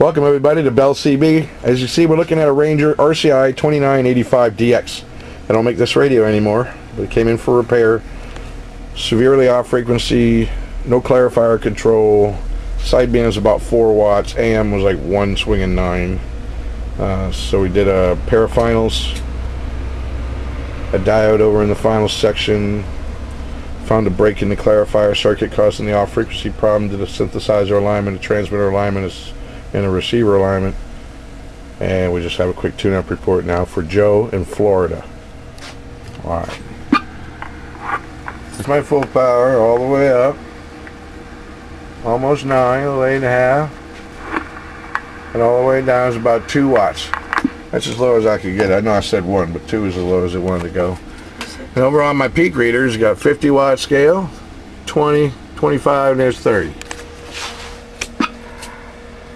Welcome everybody to Bells CB. As you see, we're looking at a Ranger RCI 2985 DX. I don't make this radio anymore, but it came in for repair. Severely off frequency, no clarifier control. Sidebands about 4 watts. AM was like 1 swinging 9. Uh, so we did a pair of finals, a diode over in the final section, found a break in the clarifier circuit causing the off frequency problem did a synthesizer alignment, a transmitter alignment is and a receiver alignment. And we just have a quick tune-up report now for Joe in Florida. Alright. It's my full power all the way up. Almost 9, a little 8 and a half. And all the way down is about 2 watts. That's as low as I could get. I know I said 1, but 2 is as low as it wanted to go. And over on my peak readers, got 50 watt scale, 20, 25, and there's 30.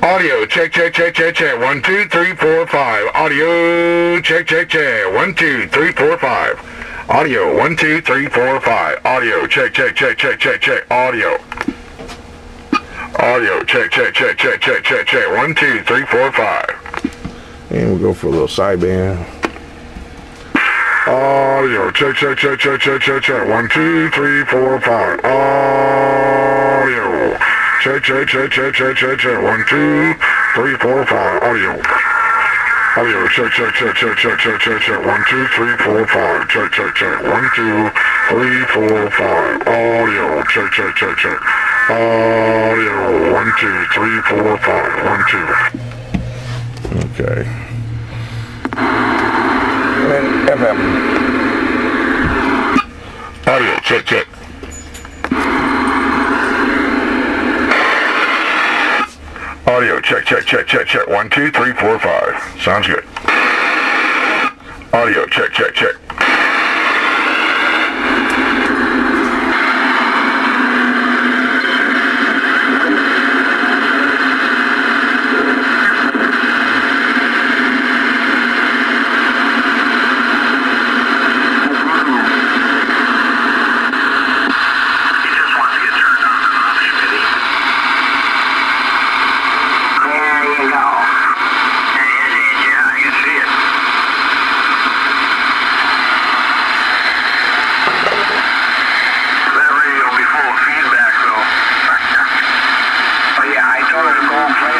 Audio, check, check, check, check, check. One, two, three, four, five. Audio, check, check, check. One, two, three, four, five. Audio, one, two, three, four, five. Audio, check, check, check, check, check, check. Audio. Audio, check, check, check, check, check, check, check. One, two, three, four, five. And we'll go for a little sideband. Audio, check, check, check, check, check, check, check. One, two, three, four, five. Audio. Check, check, check, check, check, check, check. One, two, three, four, five. Audio. Audio. Check, check, check, check, check, check, check, check. One, two, three, four, five. Check, check, check. One, two, three, four, five. Audio. Check, check, check, check. Audio. One, two, three, four, five. One, two. Okay. And FM. Audio. Check, check. Audio. Check, check, check, check, check. One, two, three, four, five. Sounds good. Audio. Check, check, check. del conflicto.